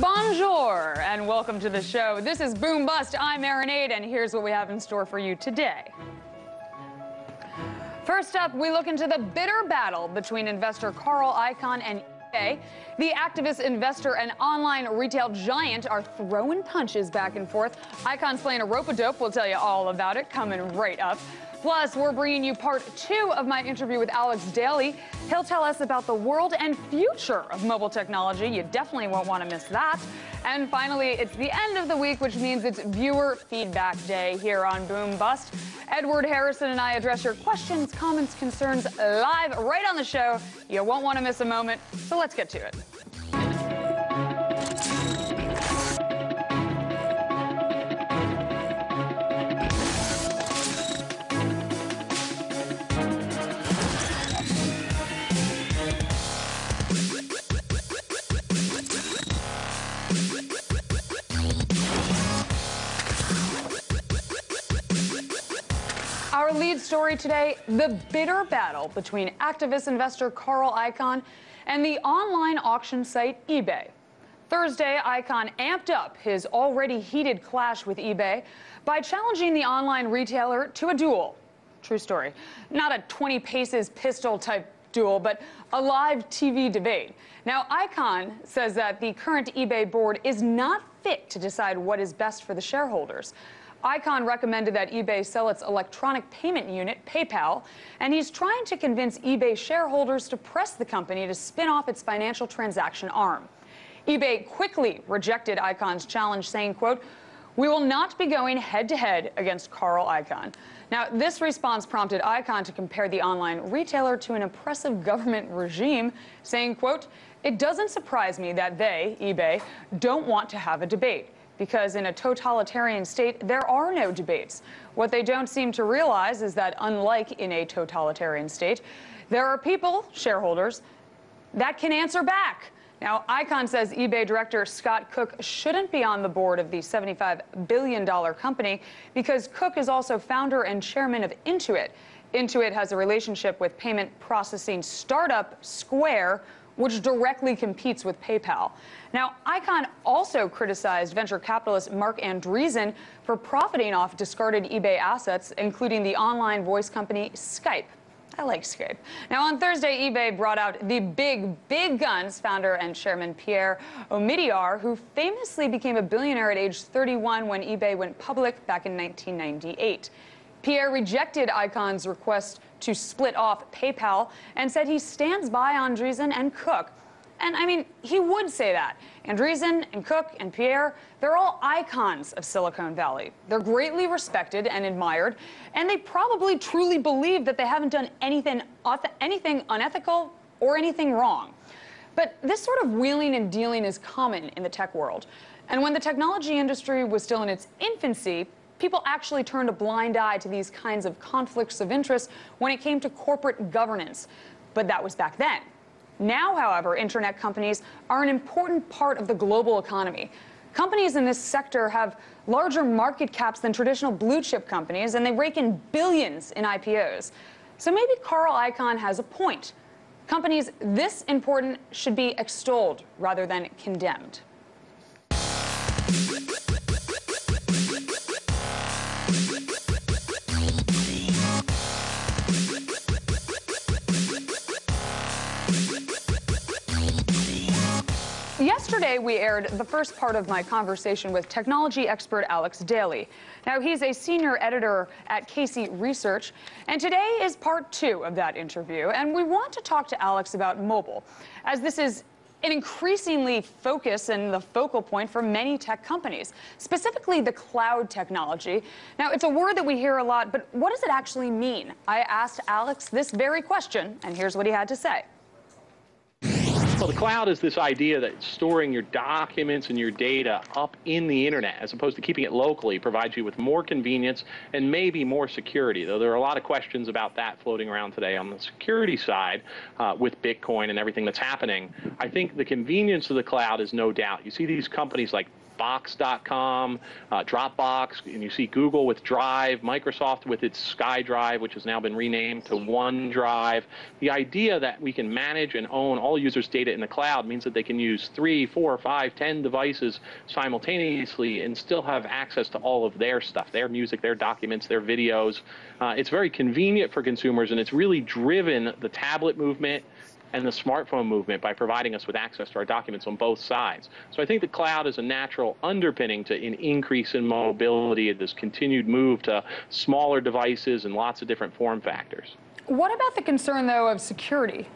Bonjour and welcome to the show. This is Boom Bust. I'm Erin Ade, and here's what we have in store for you today. First up, we look into the bitter battle between investor Carl Icahn and eBay. The activist investor and online retail giant are throwing punches back and forth. Icahn's playing a rope-a-dope. We'll tell you all about it coming right up. Plus, we're bringing you part two of my interview with Alex Daley. He'll tell us about the world and future of mobile technology. You definitely won't want to miss that. And finally, it's the end of the week, which means it's viewer feedback day here on Boom Bust. Edward Harrison and I address your questions, comments, concerns live right on the show. You won't want to miss a moment, so let's get to it. Story today the bitter battle between activist investor Carl Icahn and the online auction site eBay. Thursday, Icahn amped up his already heated clash with eBay by challenging the online retailer to a duel. True story. Not a 20 paces pistol type duel, but a live TV debate. Now, Icahn says that the current eBay board is not fit to decide what is best for the shareholders. Icahn recommended that eBay sell its electronic payment unit, PayPal, and he's trying to convince eBay shareholders to press the company to spin off its financial transaction arm. eBay quickly rejected Icahn's challenge, saying, quote, we will not be going head to head against Carl Icahn. Now, this response prompted Icahn to compare the online retailer to an oppressive government regime, saying, quote, it doesn't surprise me that they, eBay, don't want to have a debate because in a totalitarian state, there are no debates. What they don't seem to realize is that, unlike in a totalitarian state, there are people, shareholders, that can answer back. Now, Icahn says eBay director Scott Cook shouldn't be on the board of the $75 billion company because Cook is also founder and chairman of Intuit. Intuit has a relationship with payment processing startup Square, which directly competes with PayPal. Now, Icahn also criticized venture capitalist Marc Andreessen for profiting off discarded eBay assets, including the online voice company Skype. I like Skype. Now, on Thursday, eBay brought out the big, big guns founder and chairman Pierre Omidyar, who famously became a billionaire at age 31 when eBay went public back in 1998. Pierre rejected Icahn's request to split off PayPal and said he stands by Andreessen and Cook. And I mean, he would say that. Andreessen and Cook and Pierre, they're all icons of Silicon Valley. They're greatly respected and admired, and they probably truly believe that they haven't done anything, anything unethical or anything wrong. But this sort of wheeling and dealing is common in the tech world. And when the technology industry was still in its infancy, people actually turned a blind eye to these kinds of conflicts of interest when it came to corporate governance. But that was back then. Now, however, internet companies are an important part of the global economy. Companies in this sector have larger market caps than traditional blue chip companies, and they rake in billions in IPOs. So maybe Carl Icahn has a point. Companies this important should be extolled rather than condemned. Yesterday, we aired the first part of my conversation with technology expert Alex Daley. Now, he's a senior editor at Casey Research, and today is part two of that interview. And we want to talk to Alex about mobile, as this is an increasingly focus and the focal point for many tech companies, specifically the cloud technology. Now, it's a word that we hear a lot, but what does it actually mean? I asked Alex this very question, and here's what he had to say. Well, the cloud is this idea that storing your documents and your data up in the internet as opposed to keeping it locally provides you with more convenience and maybe more security, though there are a lot of questions about that floating around today on the security side uh, with Bitcoin and everything that's happening. I think the convenience of the cloud is no doubt. You see these companies like Box.com, uh, Dropbox, and you see Google with Drive, Microsoft with its SkyDrive, which has now been renamed to OneDrive. The idea that we can manage and own all users' data in the cloud means that they can use three, four, five, ten devices simultaneously and still have access to all of their stuff, their music, their documents, their videos. Uh, it's very convenient for consumers, and it's really driven the tablet movement and the smartphone movement by providing us with access to our documents on both sides. So I think the cloud is a natural underpinning to an increase in mobility, this continued move to smaller devices and lots of different form factors. What about the concern, though, of security?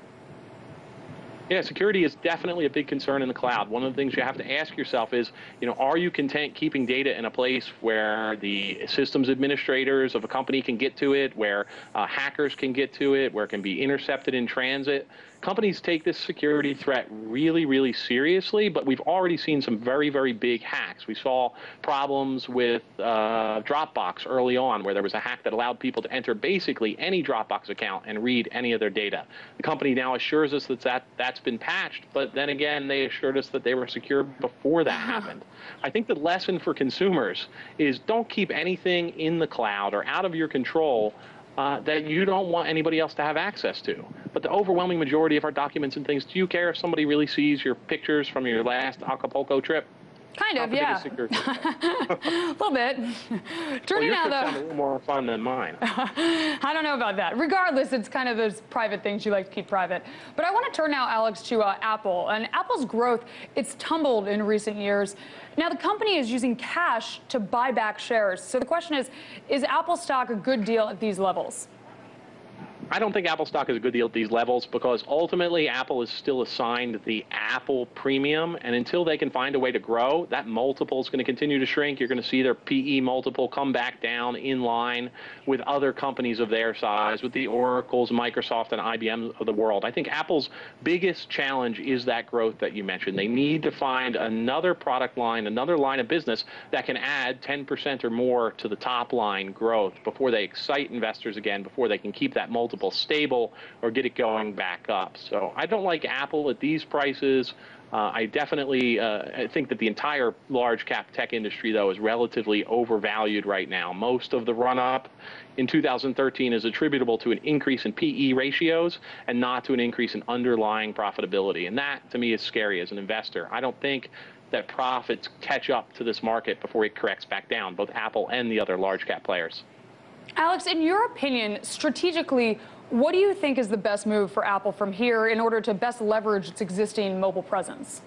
Yeah, security is definitely a big concern in the cloud. One of the things you have to ask yourself is, you know, are you content keeping data in a place where the systems administrators of a company can get to it, where uh, hackers can get to it, where it can be intercepted in transit? Companies take this security threat really, really seriously, but we've already seen some very, very big hacks. We saw problems with uh, Dropbox early on, where there was a hack that allowed people to enter basically any Dropbox account and read any of their data. The company now assures us that, that that's been patched, but then again, they assured us that they were secure before that happened. I think the lesson for consumers is don't keep anything in the cloud or out of your control uh, that you don't want anybody else to have access to. But the overwhelming majority of our documents and things, do you care if somebody really sees your pictures from your last Acapulco trip? Kind of, yeah. a little bit. Turning well, out, though. a little more fun than mine. I don't know about that. Regardless, it's kind of those private things you like to keep private. But I want to turn now, Alex, to uh, Apple. And Apple's growth, it's tumbled in recent years. Now, the company is using cash to buy back shares. So the question is, is Apple stock a good deal at these levels? I don't think Apple stock is a good deal at these levels because ultimately Apple is still assigned the Apple premium, and until they can find a way to grow, that multiple is going to continue to shrink. You're going to see their PE multiple come back down in line with other companies of their size, with the Oracles, Microsoft, and IBM of the world. I think Apple's biggest challenge is that growth that you mentioned. They need to find another product line, another line of business that can add 10% or more to the top line growth before they excite investors again, before they can keep that multiple multiple stable or get it going back up. So I don't like Apple at these prices. Uh, I definitely uh, think that the entire large cap tech industry, though, is relatively overvalued right now. Most of the run up in 2013 is attributable to an increase in PE ratios and not to an increase in underlying profitability. And that, to me, is scary as an investor. I don't think that profits catch up to this market before it corrects back down, both Apple and the other large cap players. Alex, in your opinion, strategically, what do you think is the best move for Apple from here in order to best leverage its existing mobile presence?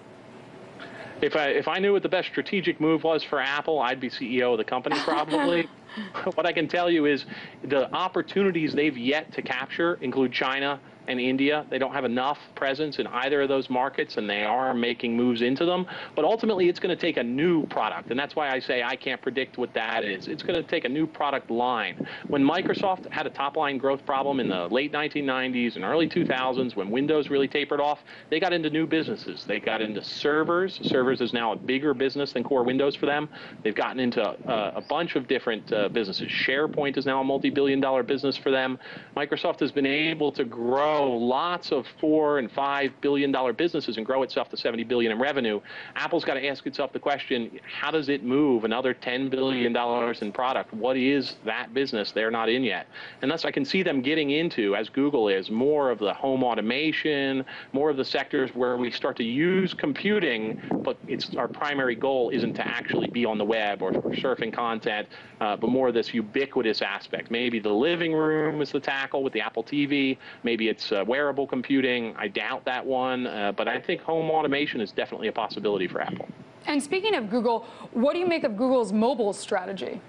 If I, if I knew what the best strategic move was for Apple, I'd be CEO of the company probably. what I can tell you is the opportunities they've yet to capture include China, and India. They don't have enough presence in either of those markets, and they are making moves into them. But ultimately, it's going to take a new product, and that's why I say I can't predict what that is. It's going to take a new product line. When Microsoft had a top-line growth problem in the late 1990s and early 2000s, when Windows really tapered off, they got into new businesses. They got into servers. Servers is now a bigger business than core Windows for them. They've gotten into uh, a bunch of different uh, businesses. SharePoint is now a multi-billion dollar business for them. Microsoft has been able to grow grow lots of four and five billion dollar businesses and grow itself to 70 billion in revenue, Apple's got to ask itself the question: How does it move another 10 billion dollars in product? What is that business they're not in yet? And thus, I can see them getting into, as Google is, more of the home automation, more of the sectors where we start to use computing, but it's our primary goal isn't to actually be on the web or, surfing content, uh, but more of this ubiquitous aspect. Maybe the living room is the tackle with the Apple TV. Maybe it's uh, wearable computing. I doubt that one, uh, but I think home automation is definitely a possibility for Apple. And speaking of Google, what do you make of Google's mobile strategy?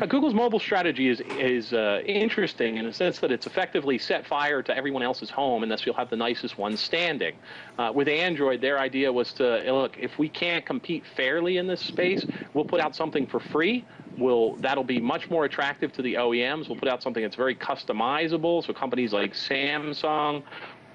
Uh, Google's mobile strategy is is uh, interesting in the sense that it's effectively set fire to everyone else's home, and thus you'll have the nicest one standing. Uh, with Android, their idea was to look if we can't compete fairly in this space, we'll put out something for free We'll, that'll be much more attractive to the OEMs. We'll put out something that's very customizable, so companies like Samsung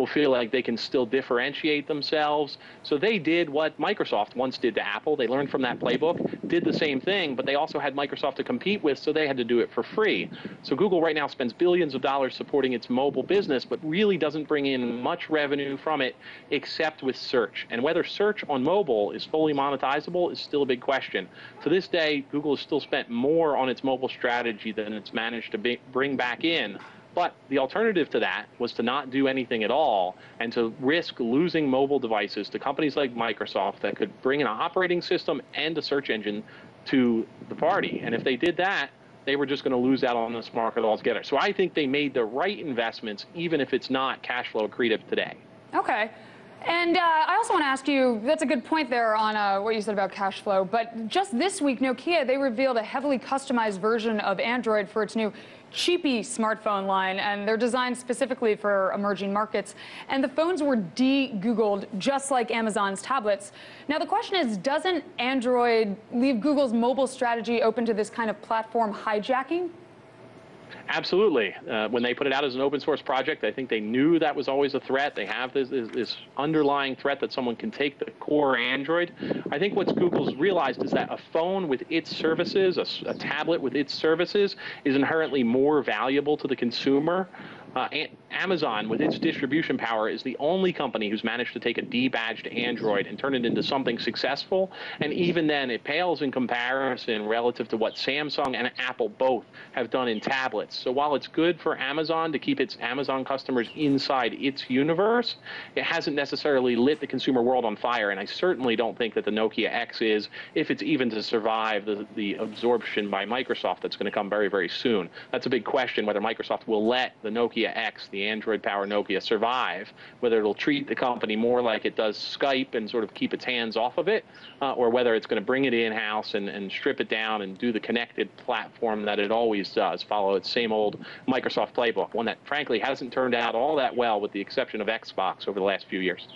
will feel like they can still differentiate themselves. So they did what Microsoft once did to Apple. They learned from that playbook, did the same thing, but they also had Microsoft to compete with, so they had to do it for free. So Google right now spends billions of dollars supporting its mobile business, but really doesn't bring in much revenue from it except with search. And whether search on mobile is fully monetizable is still a big question. To this day, Google has still spent more on its mobile strategy than it's managed to be, bring back in. But the alternative to that was to not do anything at all and to risk losing mobile devices to companies like Microsoft that could bring an operating system and a search engine to the party. And if they did that, they were just going to lose out on this market altogether. So I think they made the right investments, even if it's not cash flow accretive today. Okay. And uh, I also want to ask you, that's a good point there on uh, what you said about cash flow, but just this week, Nokia, they revealed a heavily customized version of Android for its new cheapy smartphone line, and they're designed specifically for emerging markets. And the phones were de-Googled, just like Amazon's tablets. Now, the question is, doesn't Android leave Google's mobile strategy open to this kind of platform hijacking? Absolutely. Uh, when they put it out as an open source project, I think they knew that was always a threat. They have this, this, this, underlying threat that someone can take the core Android. I think what Google's realized is that a phone with its services, a, a tablet with its services, is inherently more valuable to the consumer uh, Amazon, with its distribution power, is the only company who's managed to take a debadged Android and turn it into something successful. And even then, it pales in comparison relative to what Samsung and Apple both have done in tablets. So while it's good for Amazon to keep its Amazon customers inside its universe, it hasn't necessarily lit the consumer world on fire. And I certainly don't think that the Nokia X is, if it's even to survive the, the absorption by Microsoft that's going to come very, very soon. That's a big question whether Microsoft will let the Nokia Nokia X, the Android power Nokia, survive, whether it'll treat the company more like it does Skype and sort of keep its hands off of it, uh, or whether it's going to bring it in house and, and strip it down and do the connected platform that it always does, follow its same old Microsoft playbook, one that frankly hasn't turned out all that well with the exception of Xbox over the last few years.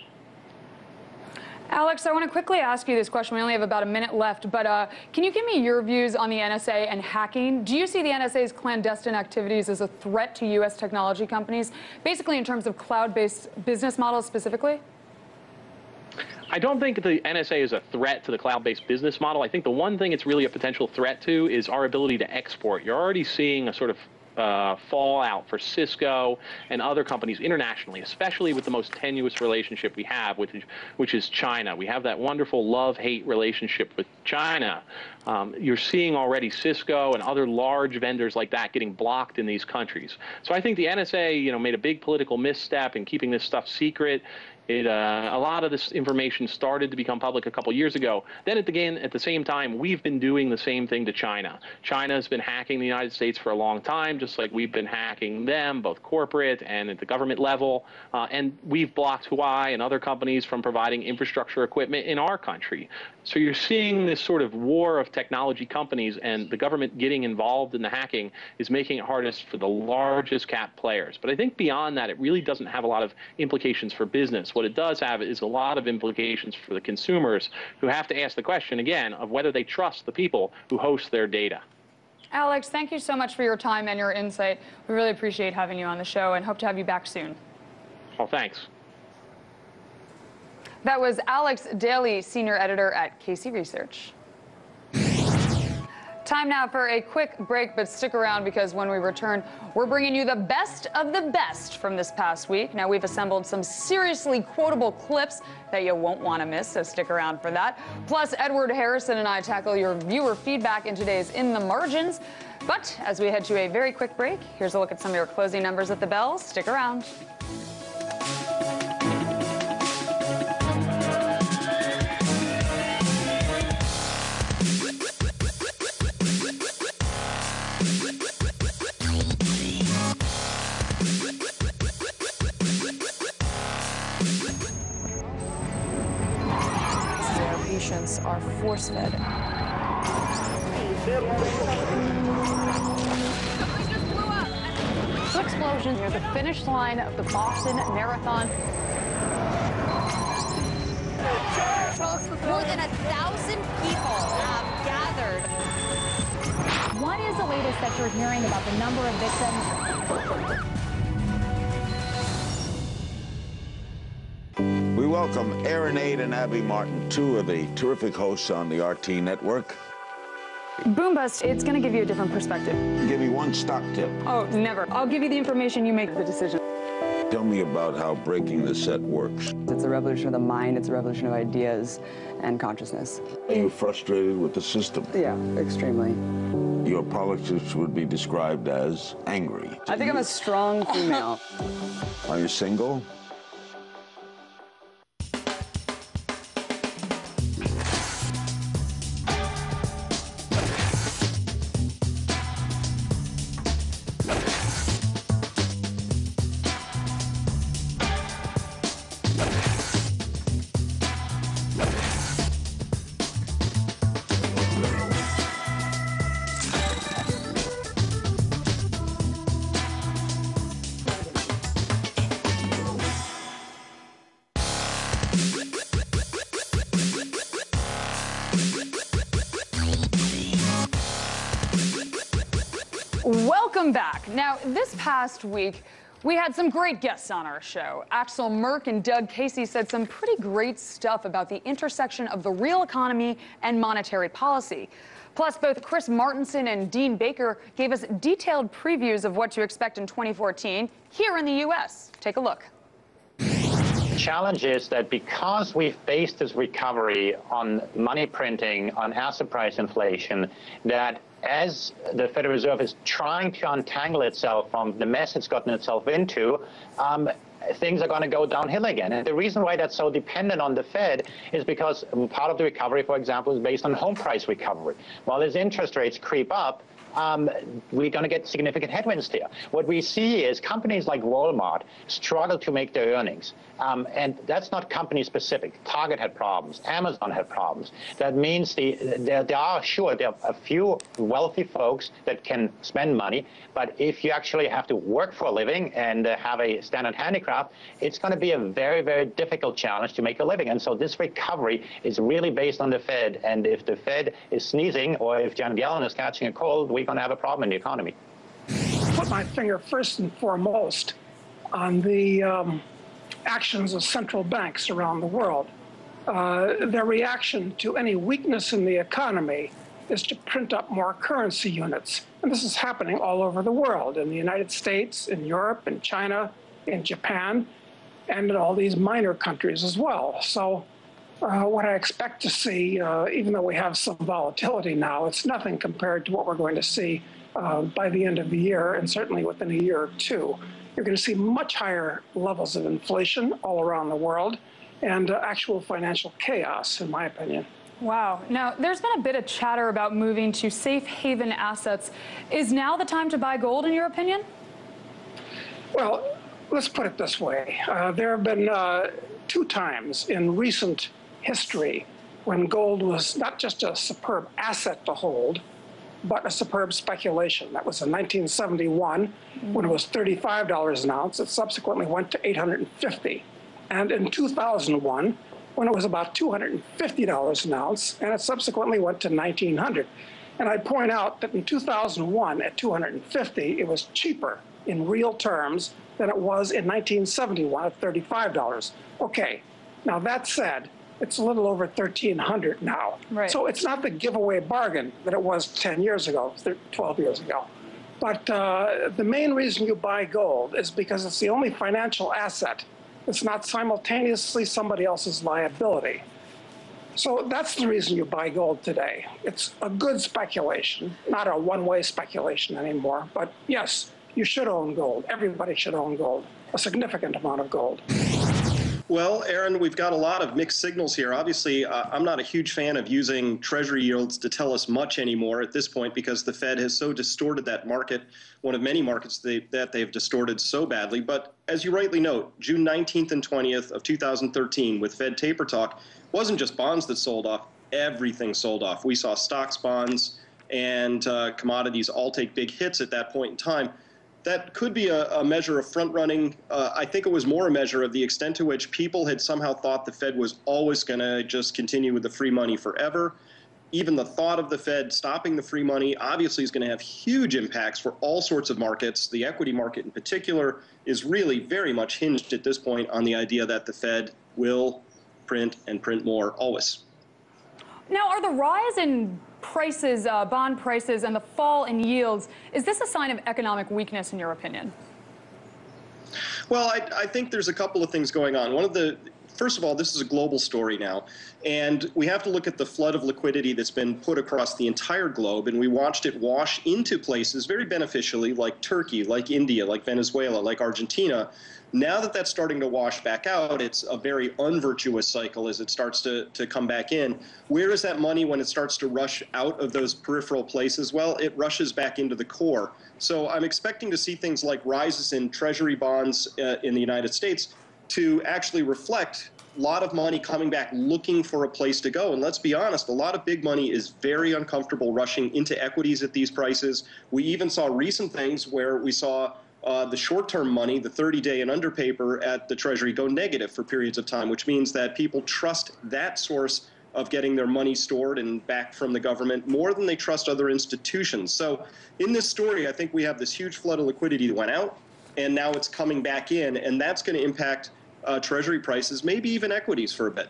Alex, I want to quickly ask you this question. We only have about a minute left, but uh, can you give me your views on the NSA and hacking? Do you see the NSA's clandestine activities as a threat to U.S. technology companies, basically in terms of cloud-based business models specifically? I don't think the NSA is a threat to the cloud-based business model. I think the one thing it's really a potential threat to is our ability to export. You're already seeing a sort of uh, fallout for Cisco and other companies internationally, especially with the most tenuous relationship we have, is, which is China. We have that wonderful love-hate relationship with China. Um, you're seeing already Cisco and other large vendors like that getting blocked in these countries. So I think the NSA, you know, made a big political misstep in keeping this stuff secret. It, uh, a lot of this information started to become public a couple years ago. Then at, again, at the same time, we've been doing the same thing to China. China has been hacking the United States for a long time, just like we've been hacking them, both corporate and at the government level. Uh, and we've blocked Huawei and other companies from providing infrastructure equipment in our country. So you're seeing this sort of war of technology companies, and the government getting involved in the hacking is making it hardest for the largest cap players. But I think beyond that, it really doesn't have a lot of implications for business. What it does have is a lot of implications for the consumers who have to ask the question again of whether they trust the people who host their data. Alex, thank you so much for your time and your insight. We really appreciate having you on the show and hope to have you back soon. Well, thanks. That was Alex Daley, senior editor at Casey Research. Time now for a quick break, but stick around because when we return, we're bringing you the best of the best from this past week. Now, we've assembled some seriously quotable clips that you won't want to miss, so stick around for that. Plus, Edward Harrison and I tackle your viewer feedback in today's In the Margins. But as we head to a very quick break, here's a look at some of your closing numbers at the bell. Stick around. Patients are force-fed. Two explosions near the finish line of the Boston Marathon. More than a thousand people have gathered. What is the latest that you're hearing about the number of victims? Welcome Erin Ade and Abby Martin, two of the terrific hosts on the RT network. Boom bust, it's going to give you a different perspective. Give me one stock tip. Oh, never. I'll give you the information, you make the decision. Tell me about how breaking the set works. It's a revolution of the mind, it's a revolution of ideas and consciousness. Are you frustrated with the system? Yeah, extremely. Your politics would be described as angry. I think I'm a strong female. Are you single? Past week, we had some great guests on our show. Axel Merk and Doug Casey said some pretty great stuff about the intersection of the real economy and monetary policy. Plus, both Chris Martenson and Dean Baker gave us detailed previews of what to expect in 2014 here in the U.S. Take a look. The challenge is that because we've based this recovery on money printing, on asset price inflation, that as the Federal Reserve is trying to untangle itself from the mess it's gotten itself into, um, things are going to go downhill again. And the reason why that's so dependent on the Fed is because part of the recovery, for example, is based on home price recovery. While as interest rates creep up, um, we're going to get significant headwinds there. What we see is companies like Walmart struggle to make their earnings. Um, and that's not company specific. Target had problems. Amazon had problems. That means the, there, there are, sure, there are a few wealthy folks that can spend money. But if you actually have to work for a living and uh, have a standard handicraft, it's going to be a very, very difficult challenge to make a living. And so this recovery is really based on the Fed. And if the Fed is sneezing or if Janet Yellen is catching a cold, we're going to have a problem in the economy. Put my finger first and foremost on the um, actions of central banks around the world. Uh, their reaction to any weakness in the economy is to print up more currency units. And this is happening all over the world in the United States, in Europe, in China, in Japan, and in all these minor countries as well. So, uh, what I expect to see, uh, even though we have some volatility now, it's nothing compared to what we're going to see uh, by the end of the year and certainly within a year or two. You're going to see much higher levels of inflation all around the world and uh, actual financial chaos, in my opinion. Wow. Now, there's been a bit of chatter about moving to safe haven assets. Is now the time to buy gold, in your opinion? Well, let's put it this way. Uh, there have been uh, two times in recent history when gold was not just a superb asset to hold, but a superb speculation. That was in 1971 when it was $35 an ounce. It subsequently went to 850. And in 2001 when it was about $250 an ounce, and it subsequently went to 1900. And I'd point out that in 2001 at 250, it was cheaper in real terms than it was in 1971 at $35. Okay, now that said, it's a little over 1300 now. Right. So it's not the giveaway bargain that it was 10 years ago, 12 years ago. But uh, the main reason you buy gold is because it's the only financial asset that's not simultaneously somebody else's liability. So that's the reason you buy gold today. It's a good speculation, not a one way speculation anymore. But yes, you should own gold. Everybody should own gold, a significant amount of gold. Well, Erin, we've got a lot of mixed signals here. Obviously, uh, I'm not a huge fan of using treasury yields to tell us much anymore at this point because the Fed has so distorted that market, one of many markets they, that they've distorted so badly. But as you rightly note, June 19th and 20th of 2013 with Fed taper talk wasn't just bonds that sold off, everything sold off. We saw stocks, bonds, and uh, commodities all take big hits at that point in time that could be a, a measure of front running. Uh, I think it was more a measure of the extent to which people had somehow thought the Fed was always going to just continue with the free money forever. Even the thought of the Fed stopping the free money obviously is going to have huge impacts for all sorts of markets. The equity market, in particular, is really very much hinged at this point on the idea that the Fed will print, and print more always. Now, are the rise in prices, uh, bond prices, and the fall in yields, is this a sign of economic weakness in your opinion? Well, I, I think there's a couple of things going on. One of the first of all, this is a global story now, and we have to look at the flood of liquidity that's been put across the entire globe, and we watched it wash into places very beneficially, like Turkey, like India, like Venezuela, like Argentina. Now that that's starting to wash back out, it's a very unvirtuous cycle as it starts to, to come back in. Where is that money when it starts to rush out of those peripheral places? Well, it rushes back into the core. So I'm expecting to see things like rises in treasury bonds uh, in the United States to actually reflect a lot of money coming back looking for a place to go. And let's be honest, a lot of big money is very uncomfortable rushing into equities at these prices. We even saw recent things where we saw uh, the short-term money, the 30-day and under paper at the Treasury go negative for periods of time, which means that people trust that source of getting their money stored and back from the government more than they trust other institutions. So in this story, I think we have this huge flood of liquidity that went out, and now it's coming back in, and that's going to impact uh, Treasury prices, maybe even equities for a bit.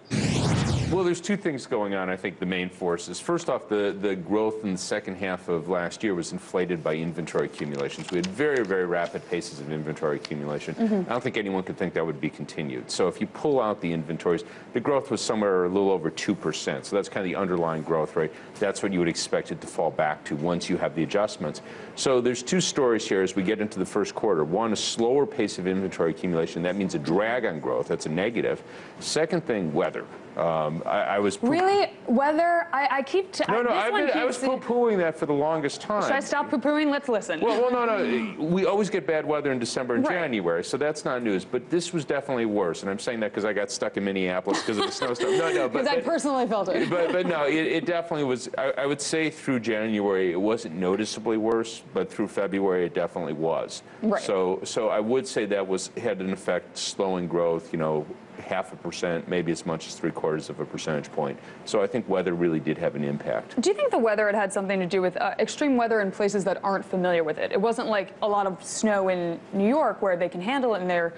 Well, there's two things going on. I think the main forces. First off, the, the growth in the second half of last year was inflated by inventory accumulations. We had very, very rapid paces of inventory accumulation. Mm -hmm. I don't think anyone could think that would be continued. So if you pull out the inventories, the growth was somewhere a little over 2%. So that's kind of the underlying growth rate. That's what you would expect it to fall back to once you have the adjustments. So there's two stories here as we get into the first quarter. One, a slower pace of inventory accumulation. That means a drag on growth. That's a negative. Second thing, weather. Um, I, I, was really whether I, I keep. T- no, no. I, been, I was poo-pooing that for the longest time. Should I stop poo-pooing? Let's listen. Well, well, no, no. we always get bad weather in December and right. January, so that's not news. But this was definitely worse, and I'm saying that because I got stuck in Minneapolis because of the snowstorm. No, no. Because I personally felt it. But, but no, it, it definitely was. I, would say through January it wasn't noticeably worse, but through February it definitely was. Right. So, so I would say that was had an effect slowing growth. You know, half a percent, maybe as much as three quarters of a percentage point. So I think weather really did have an impact. Do you think the weather had had something to do with uh, extreme weather in places that aren't familiar with it? It wasn't like a lot of snow in New York where they can handle it and they uh,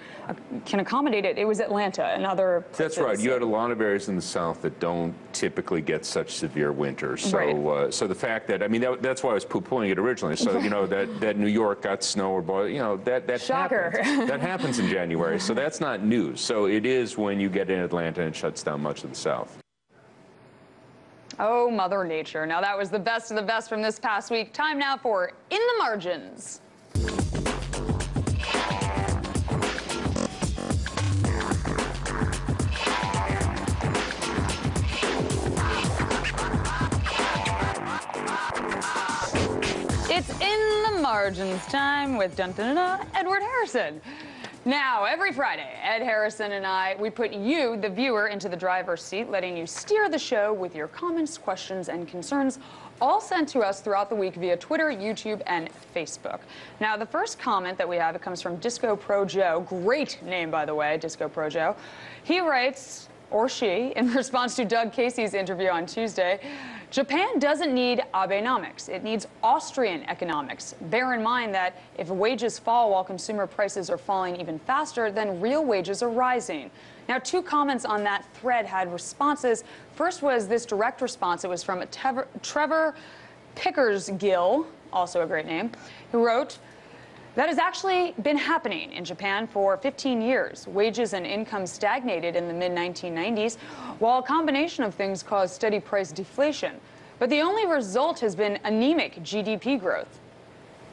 can accommodate it. It was Atlanta and other places. That's right. You had a lot of areas in the South that don't typically get such severe winters. So, right. uh, so the fact that I mean that, that's why I was poo-pooing it originally. So you know that, that New York got snow or boil, you know that that Shocker. happens. that happens in January. So that's not news. So it is when you get in Atlanta and shuts down much of the South. Oh, Mother Nature. Now, that was the best of the best from this past week. Time now for In the Margins. It's In the Margins time with dun, dun, dun, Edward Harrison. Now, every Friday, Ed Harrison and I, we put you, the viewer, into the driver's seat, letting you steer the show with your comments, questions, and concerns, all sent to us throughout the week via Twitter, YouTube, and Facebook. Now, the first comment that we have, it comes from Disco Pro Joe. Great name, by the way, Disco Pro Joe. He writes, or she, in response to Doug Casey's interview on Tuesday, Japan doesn't need Abenomics. It needs Austrian economics. Bear in mind that if wages fall while consumer prices are falling even faster, then real wages are rising. Now, two comments on that thread had responses. First was this direct response. It was from Trevor, Pickersgill, also a great name, who wrote, that has actually been happening in Japan for 15 years. Wages and income stagnated in the mid 1990s, while a combination of things caused steady price deflation. But the only result has been anemic GDP growth.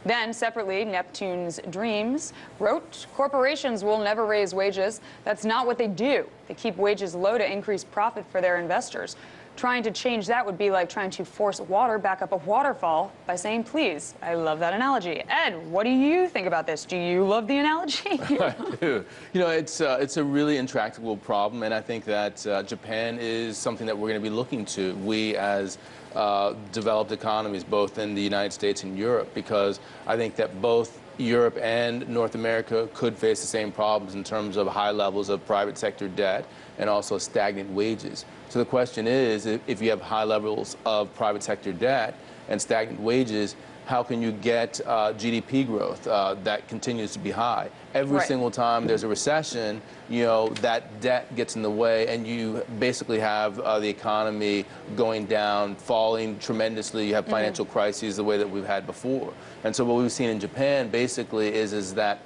Then, separately, Neptune's Dreams wrote Corporations will never raise wages. That's not what they do. They keep wages low to increase profit for their investors. Trying to change that would be like trying to force water back up a waterfall by saying please. I love that analogy. Ed, what do you think about this? Do you love the analogy? I do. You know, it's, uh, it's a really intractable problem, and I think that uh, Japan is something that we're going to be looking to, we as uh, developed economies, both in the United States and Europe, because I think that both Europe and North America could face the same problems in terms of high levels of private sector debt and also stagnant wages. So the question is, if you have high levels of private sector debt and stagnant wages, how can you get uh, GDP growth uh, that continues to be high? Every Right. single time there's a recession, you know, that debt gets in the way, and you basically have uh, the economy going down, falling tremendously. You have financial crises the way that we've had before. And so what we've seen in Japan basically is is that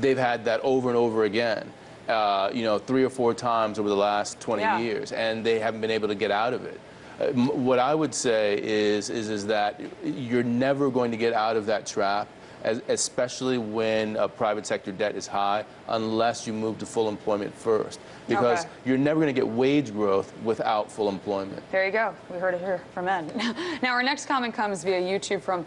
they've had that over and over again. Uh, you know, three or four times over the last 20 Yeah. years, and they haven't been able to get out of it. Uh, what I would say is, is, is that you're never going to get out of that trap, as, especially when uh, private sector debt is high, unless you move to full employment first. Because Okay. you're never going to get wage growth without full employment. There you go. We heard it here from Ed. now, our next comment comes via YouTube from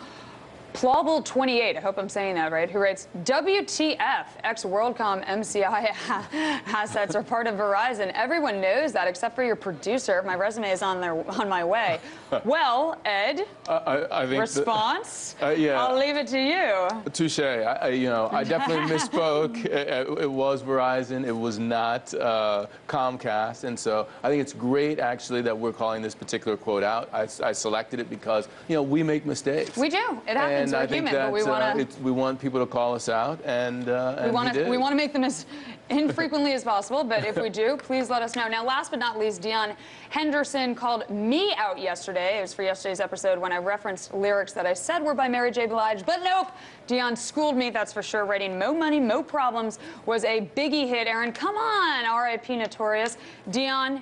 Plauble28, I hope I'm saying that right, who writes, WTF, ex-WorldCom MCI assets are part of Verizon. Everyone knows that except for your producer. My resume is on, their, on my way. well, Ed, I, I, I think response? Uh, yeah. I'll leave it to you. Touche. I, you know, I definitely misspoke. It, it- it was Verizon. It was not uh, Comcast. And so I think it's great, actually, that we're calling this particular quote out. I, I selected it because, you know, we make mistakes. We do. It happens. and We're I think human, that we uh, want to it's- we want people to call us out, and, uh, We and want he to we want to make them as infrequently as possible, but if we do, please let us know. Now, last but not least, Dion Henderson called me out yesterday. It was for yesterday's episode when I referenced lyrics that I said were by Mary J. Blige, but nope. Dion schooled me, that's for sure. Writing "Mo Money, Mo Problems" was a biggie hit. Erin, come on, R.I.P. Notorious. Dion,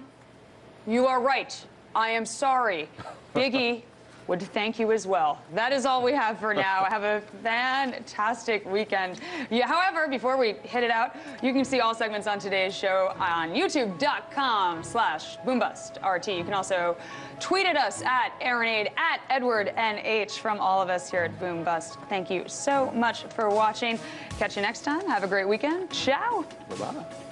you are right. I am sorry. Biggie would thank you as well. That is all we have for now. Have a fantastic weekend. Yeah, however, before we hit it out, you can see all segments on today's show on youtube.com slash boombustrt. You can also tweet at us at ErinAde, at EdwardNH from all of us here at Boom Bust. Thank you so much for watching. Catch you next time. Have a great weekend. Ciao. Bye-bye.